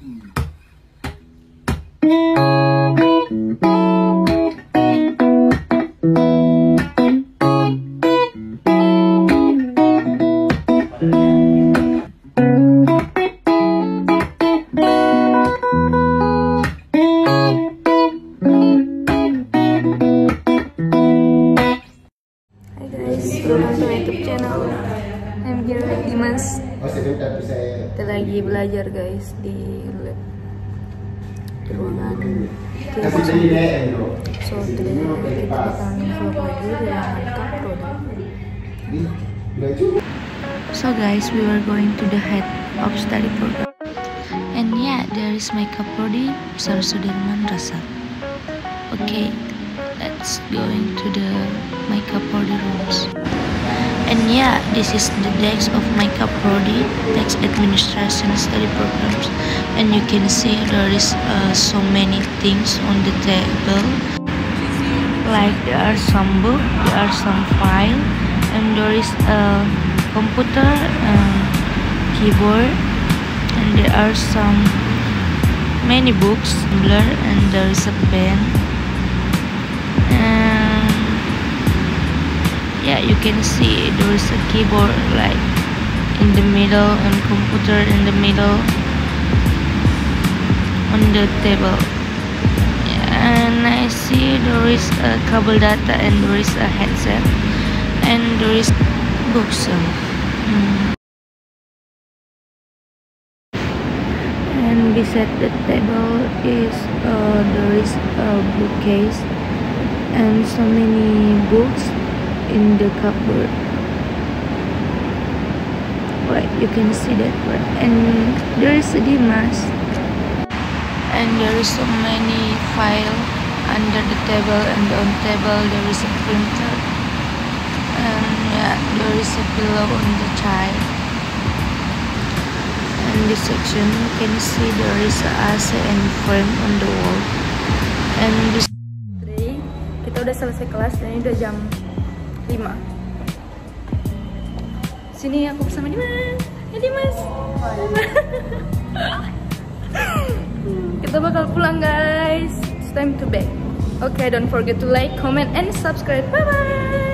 Hai guys, to my YouTube channel. I'm here with Dimas. Kita lagi belajar guys di lab ruangan bro. So today kita akan vlog lagi ruangan. So guys, we were going to the head of study program. And yeah, there is my kaprodi, Sar Sudirman Rasat. Okay, let's go into the. And yeah, this is the desk of my kaprodi, tax administration study programs. And you can see there is uh, so many things on the table. Like there are some book, there are some file, and there is a computer, um, keyboard, and there are some many books, blur, and there is a pen. Yeah, you can see there is a keyboard like in the middle and computer in the middle on the table. And I see there is a cable data and there is a headset and there is bookshelf. Mm. And beside the table is uh, there is a bookcase and so many books in the cupboard. Right, you can see that right. And there is a Dimas. And there is so many file under the table and on table there is a printer. And yeah, there is a pillow on the child. And this section you can see there is a AC and frame on the wall. And this Today, kita udah selesai kelas dan ini udah jam 5 Sini aku bersama Dimas. Ya Dimas. Kita bakal pulang guys. It's time to bed. Okay, don't forget to like, comment, and subscribe. Bye-bye